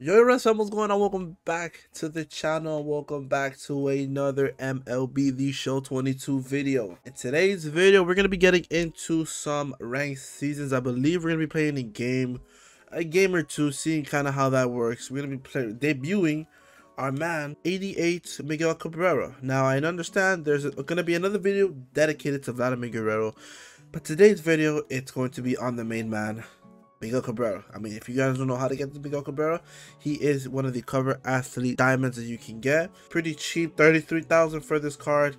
Yo, Wrestling, what's going on? Welcome back to the channel. Welcome back to another MLB The Show 22 video. In today's video, we're going to be getting into some ranked seasons. I believe we're going to be playing a game, a game or two, seeing kind of how that works. We're going to be playing, debuting our man 88 Miguel Cabrera. Now, I understand there's going to be another video dedicated to Vladimir Guerrero, but today's video, it's going to be on the main man, Miguel Cabrera. I mean, if you guys don't know how to get to Miguel Cabrera, he is one of the cover athlete diamonds that you can get. Pretty cheap, 33000 for this card.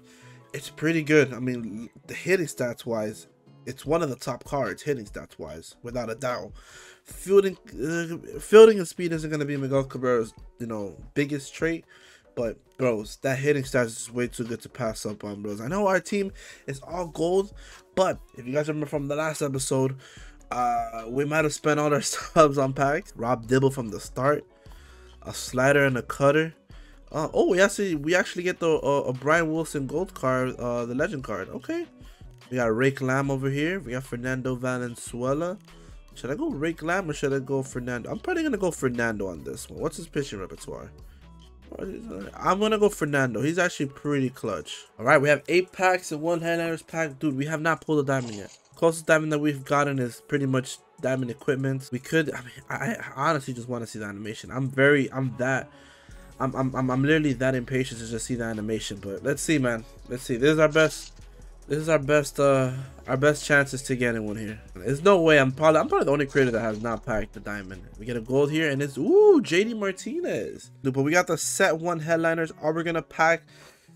It's pretty good. I mean, the hitting stats wise, it's one of the top cards hitting stats wise, without a doubt. Fielding, uh, fielding and speed isn't going to be Miguel Cabrera's, you know, biggest trait. But bros, that hitting stats is way too good to pass up on, bros. I know our team is all gold, but if you guys remember from the last episode, uh, we might have spent all our stubs on packs. Rob Dibble from the start, a slider and a cutter. Uh, oh, we actually we actually get the uh, a Brian Wilson gold card, uh, the legend card. Okay, we got Jake Lamb over here. We got Fernando Valenzuela. Should I go Jake Lamb or should I go Fernando? I'm probably gonna go Fernando on this one. What's his pitching repertoire? I'm gonna go Fernando. He's actually pretty clutch. All right, we have eight packs and one headliners pack. Dude, we have not pulled a diamond yet. Closest diamond that we've gotten is pretty much diamond equipment. We could, I mean, I, I honestly just want to see the animation. I'm very, I'm that, I'm, I'm, I'm, literally that impatient to just see the animation. But let's see, man. Let's see. This is our best, this is our best, uh, our best chances to get in one here. There's no way. I'm probably, I'm probably the only creator that has not packed the diamond. We get a gold here, and it's ooh, JD Martinez. Dude, but we got the set one headliners. Are we gonna pack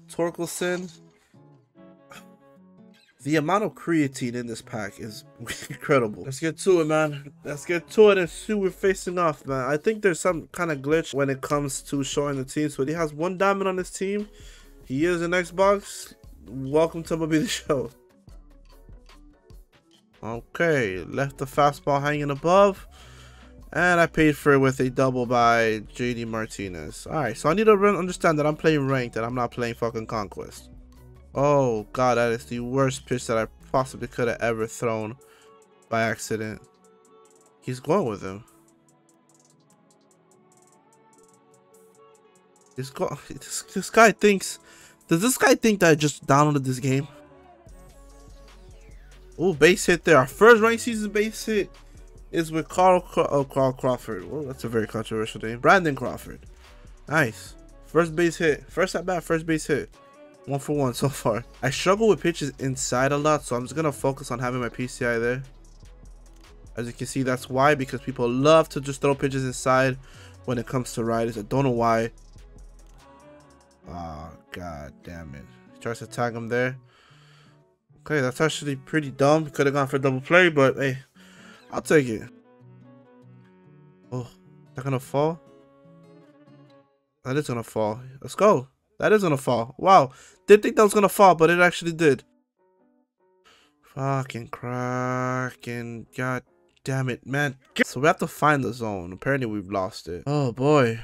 Torkelson? The amount of creatine in this pack is incredible. Let's get to it, man. Let's get to it and see we're facing off, man. I think there's some kind of glitch when it comes to showing the team. So he has one diamond on his team. He is an Xbox. Welcome to MLB The Show. Okay, left the fastball hanging above. And I paid for it with a double by JD Martinez. Alright, so I need to understand that I'm playing ranked and I'm not playing fucking Conquest. Oh god, that is the worst pitch that I possibly could have ever thrown by accident. He's going with him. This guy, this, this guy thinks. Does this guy think that I just downloaded this game? Oh, base hit there. Our first ranked season base hit is with Carl, oh, Carl Crawford. Oh, that's a very controversial name. Brandon Crawford. Nice. First base hit. First at bat, first base hit. One for one so far. I struggle with pitches inside a lot, so I'm just going to focus on having my PCI there. As you can see, that's why, because people love to just throw pitches inside when it comes to riders. I don't know why. Oh, god damn it. He tries to tag him there. Okay, that's actually pretty dumb. Could have gone for double play, but hey, I'll take it. Oh, that gonna fall? That is gonna fall. Let's go. That is gonna fall. Wow. Didn't think that was gonna fall, but it actually did. Fucking cracking. God damn it, man. So we have to find the zone. Apparently we've lost it. Oh boy.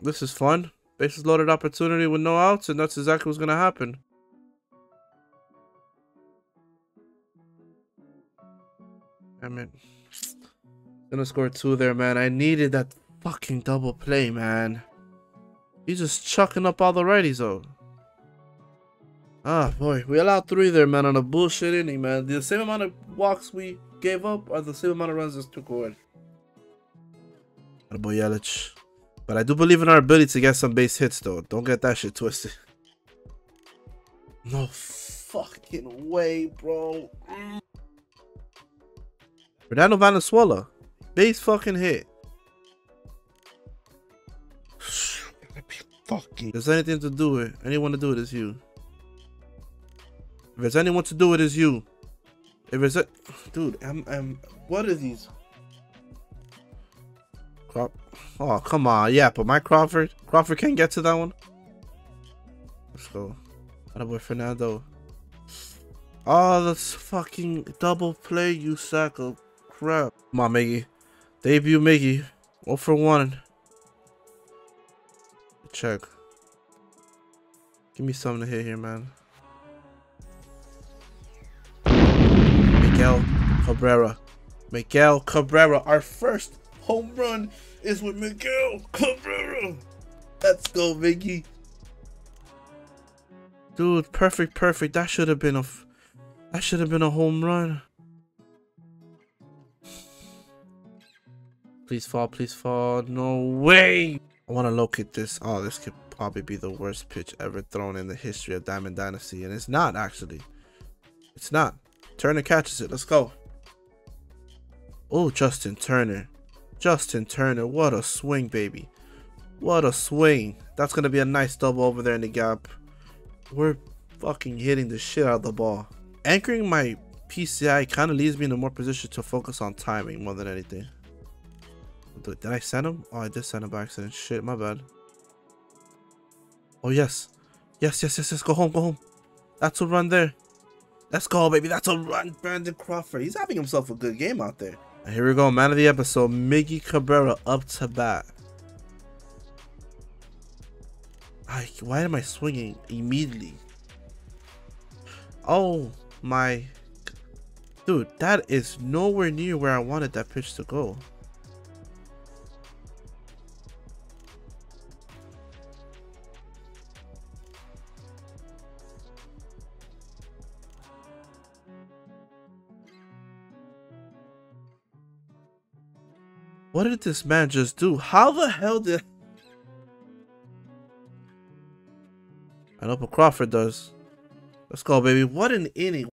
This is fun. Bases loaded opportunity with no outs, and that's exactly what's gonna happen. Damn it. Gonna score two there, man. I needed that fucking double play, man. He's just chucking up all the righties, though. Ah, boy. We allowed three there, man, on a bullshit inning, man. The same amount of walks we gave up are the same amount of runs as took away. boy Yelich. But I do believe in our ability to get some base hits, though. Don't get that shit twisted. No fucking way, bro. Fernando Valenzuela. Base fucking hit. Fucking. If there's anything to do it, anyone to do it is you. If there's anyone to do it is you. If it's a dude, I'm, I'm what are these? Crop. Oh come on, yeah, but my Crawford, Crawford can't get to that one. Let's go. What boy Fernando? Oh, that's fucking double play, you sack of crap. Come on, Miggy. Debut Miggy. One for one check. Give me something to hit here, man. Miguel Cabrera. Miguel Cabrera, our first home run is with Miguel Cabrera. Let's go, Miggy. Dude, perfect, perfect. That should have been a, that should have been a home run. Please fall, please fall. No way. I want to locate this. Oh, this could probably be the worst pitch ever thrown in the history of Diamond Dynasty. And it's not, actually. It's not. Turner catches it. Let's go. Oh, Justin Turner. Justin Turner. What a swing, baby. What a swing. That's going to be a nice double over there in the gap. We're fucking hitting the shit out of the ball. Anchoring my PCI kind of leaves me in a more position to focus on timing more than anything. Did I send him? Oh, I did send him by accident. Shit, my bad. Oh, yes. Yes, yes, yes, yes. Go home, go home. That's a run there. Let's go, baby. That's a run, Brandon Crawford. He's having himself a good game out there. And here we go. Man of the episode, Miggy Cabrera up to bat. I, why am I swinging immediately? Oh my... Dude, that is nowhere near where I wanted that pitch to go. What did this man just do? How the hell did... I know what Crawford does. Let's go, baby. What an inning.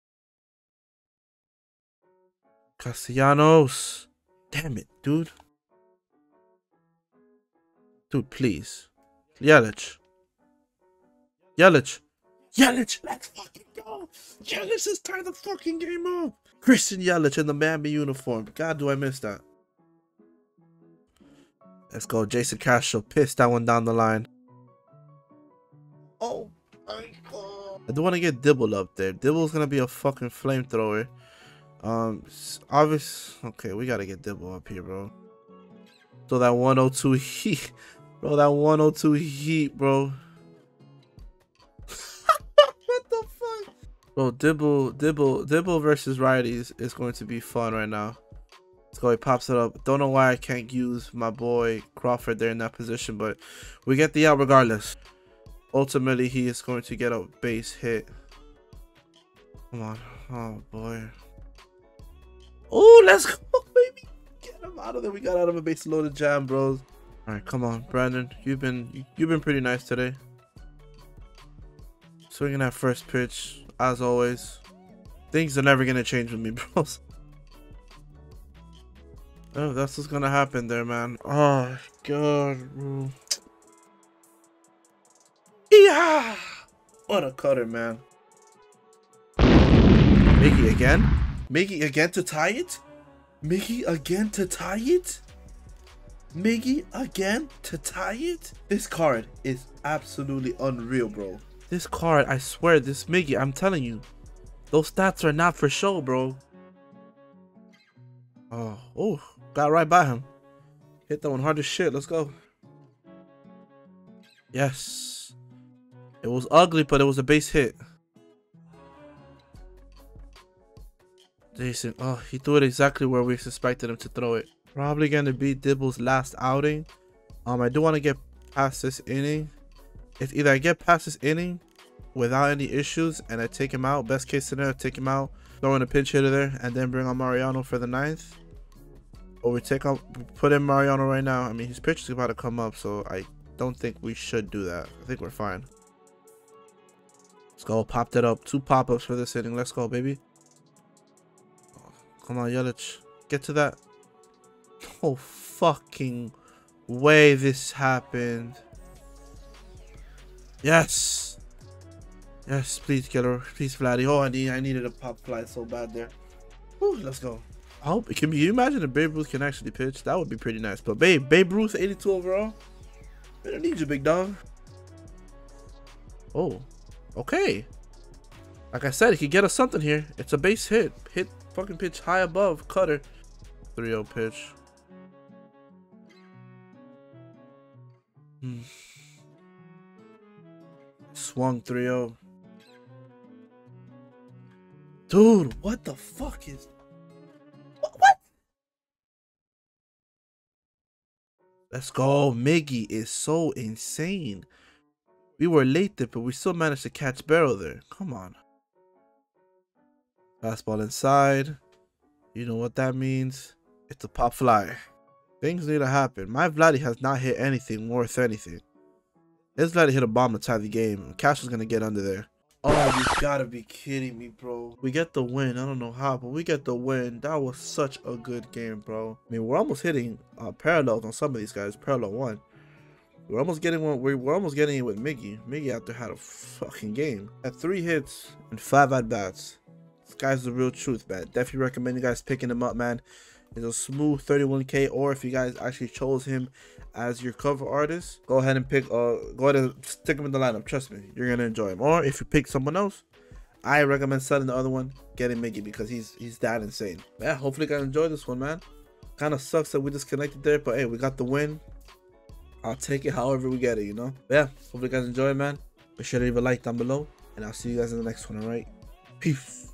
Castellanos. Damn it, dude. Dude, please. Yelich. Yelich. Yelich, let's fucking go. Yelich has turned the fucking game up. Christian Yelich in the Miami uniform. God, do I miss that. Let's go. Jason Castro pissed that one down the line. Oh my god. I do want to get Dibble up there. Dibble's going to be a fucking flamethrower. Um, obvious. Okay, we got to get Dibble up here, bro. So that 102 heat. Bro, that 102 heat, bro. what the fuck? Bro, Dibble, Dibble, Dibble versus righties is going to be fun right now. Go. He pops it up. Don't know why I can't use my boy Crawford there in that position, but we get the out regardless. Ultimately, he is going to get a base hit. Come on. Oh, boy. Oh, let's go, baby. Get him out of there. We got out of a base loaded jam, bros. All right, come on, Brandon. You've been you've been pretty nice today. Swinging that first pitch, as always. Things are never gonna change with me, bros. Oh, that's what's gonna happen there, man. Oh, God, bro. Yeah! What a cutter, man. Miggy again? Miggy again to tie it? Miggy again to tie it? Miggy again to tie it? This card is absolutely unreal, bro. This card, I swear, this Miggy, I'm telling you, those stats are not for show, bro. Oh, oh, got right by him. Hit that one hard as shit. Let's go. Yes. It was ugly, but it was a base hit. Jason, oh, he threw it exactly where we suspected him to throw it. Probably going to be Dibble's last outing. Um, I do want to get past this inning. If either I get past this inning without any issues and I take him out, best case scenario, take him out, throw in a pinch hitter there, and then bring on Mariano for the ninth. Or we take out, put in Mariano right now. I mean, his pitch is about to come up, so I don't think we should do that. I think we're fine. Let's go. Popped it up. Two pop-ups for this inning. Let's go, baby. come on, Yelich. Get to that. Oh, fucking way this happened. Yes. Yes, please, Killer. Please, Vladdy. Oh, I, need, I needed a pop fly so bad there. Whew, let's go. I hope it can, can you imagine if Babe Ruth can actually pitch? That would be pretty nice. But Babe, Babe Ruth, 82 overall. We don't need you, big dog. Oh, okay. Like I said, he could get us something here. It's a base hit. Hit fucking pitch high above cutter. 3-0 pitch. Hmm. Swung 3-0. Dude, what the fuck is Let's go. Miggy is so insane. We were late there, but we still managed to catch Barrow there. Come on. Fastball inside. You know what that means. It's a pop fly. Things need to happen. My Vladdy has not hit anything worth anything. His Vladdy hit a bomb to tie the game. Cash was going to get under there. Oh, you gotta be kidding me, bro. We get the win. I don't know how, but we get the win. That was such a good game, bro. I mean, we're almost hitting uh, parallels on some of these guys. Parallel one. We're almost getting one. We're, we're almost getting it with Miggy. Miggy out there had a fucking game. At three hits and five at bats. This guy's the real truth, man. Definitely recommend you guys picking him up, man. It's a smooth 31k. Or if you guys actually chose him as your cover artist, go ahead and pick. Uh, go ahead and stick him in the lineup. Trust me, you're gonna enjoy him. Or if you pick someone else, I recommend selling the other one, getting Miggy because he's he's that insane. Yeah, hopefully you guys enjoy this one, man. Kind of sucks that we disconnected there, but hey, we got the win. I'll take it however we get it, you know. But yeah, hopefully you guys enjoy, man. Be sure to leave a like down below, and I'll see you guys in the next one. All right, peace.